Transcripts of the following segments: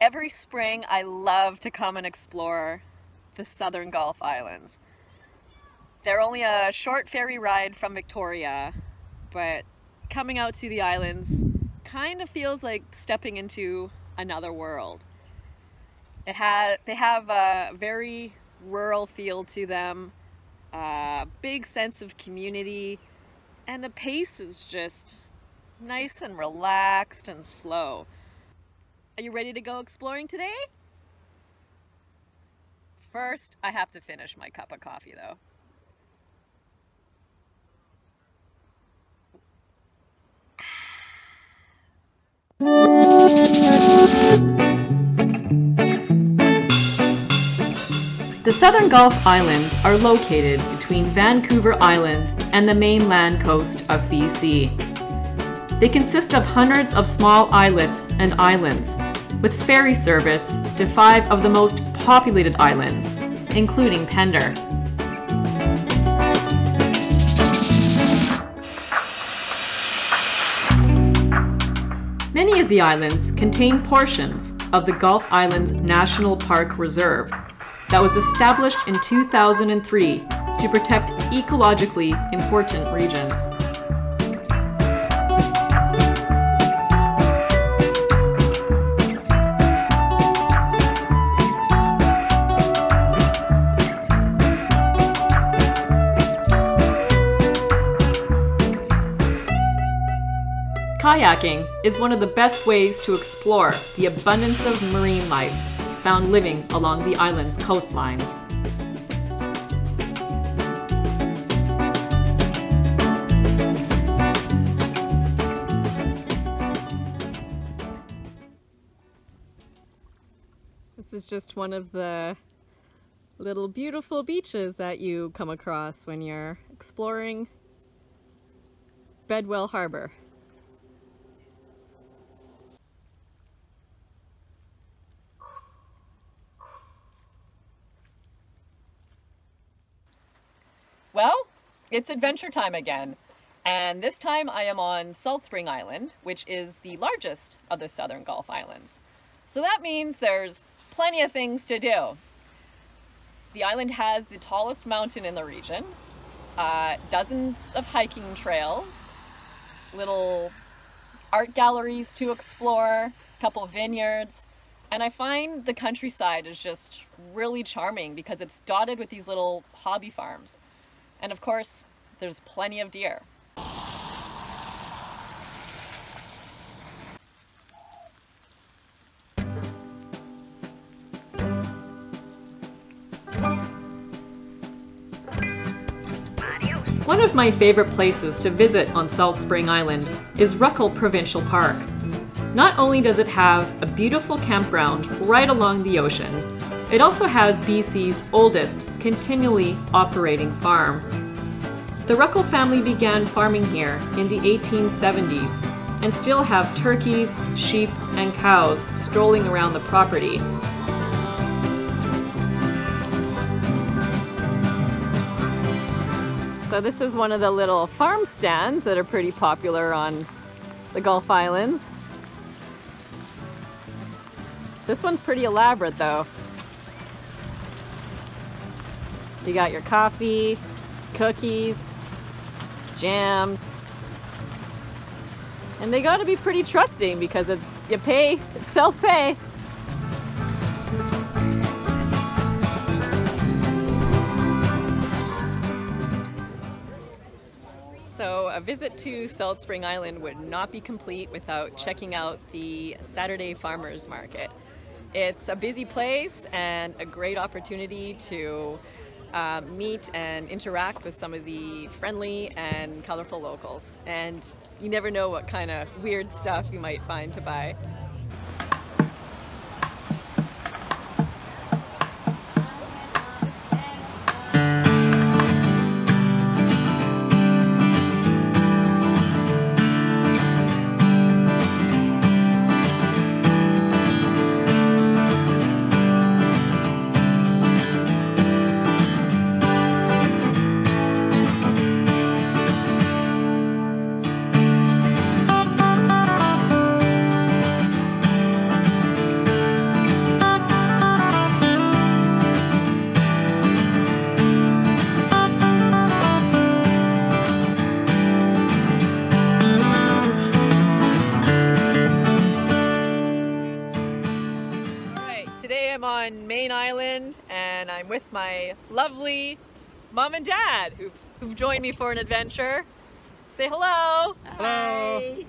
Every spring I love to come and explore the southern Gulf Islands. They're only a short ferry ride from Victoria, but coming out to the islands kind of feels like stepping into another world. It had, they have a very rural feel to them, a big sense of community, and the pace is just nice and relaxed and slow. Are you ready to go exploring today? First, I have to finish my cup of coffee though. The Southern Gulf Islands are located between Vancouver Island and the mainland coast of BC. They consist of hundreds of small islets and islands, with ferry service to five of the most populated islands, including Pender. Many of the islands contain portions of the Gulf Islands National Park Reserve, that was established in 2003 to protect ecologically important regions. Kayaking is one of the best ways to explore the abundance of marine life found living along the island's coastlines. This is just one of the little beautiful beaches that you come across when you're exploring Bedwell Harbor. It's adventure time again. And this time I am on Salt Spring Island, which is the largest of the Southern Gulf Islands. So that means there's plenty of things to do. The island has the tallest mountain in the region, uh, dozens of hiking trails, little art galleries to explore, a couple vineyards, and I find the countryside is just really charming because it's dotted with these little hobby farms. And of course, there's plenty of deer. One of my favorite places to visit on Salt Spring Island is Ruckle Provincial Park. Not only does it have a beautiful campground right along the ocean, it also has BC's oldest continually operating farm. The Ruckle family began farming here in the 1870s and still have turkeys, sheep, and cows strolling around the property. So this is one of the little farm stands that are pretty popular on the Gulf Islands. This one's pretty elaborate though. You got your coffee, cookies, jams. And they gotta be pretty trusting because it's, you pay, it's self-pay. So a visit to Salt Spring Island would not be complete without checking out the Saturday Farmers Market. It's a busy place and a great opportunity to uh, meet and interact with some of the friendly and colorful locals. And you never know what kind of weird stuff you might find to buy. With my lovely mom and dad who've, who've joined me for an adventure. Say hello. Hello.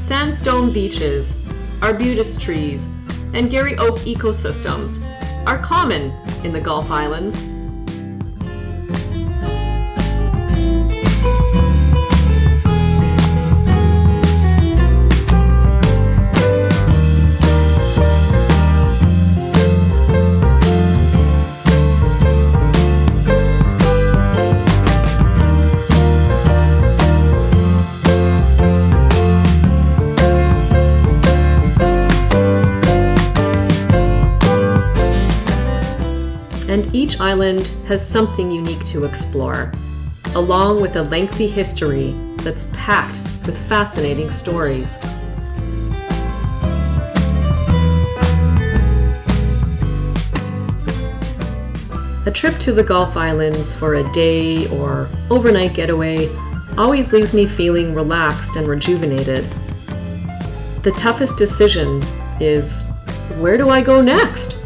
Sandstone beaches, arbutus trees, and Garry Oak ecosystems are common in the Gulf Islands. Island has something unique to explore, along with a lengthy history that's packed with fascinating stories. A trip to the Gulf Islands for a day or overnight getaway always leaves me feeling relaxed and rejuvenated. The toughest decision is where do I go next?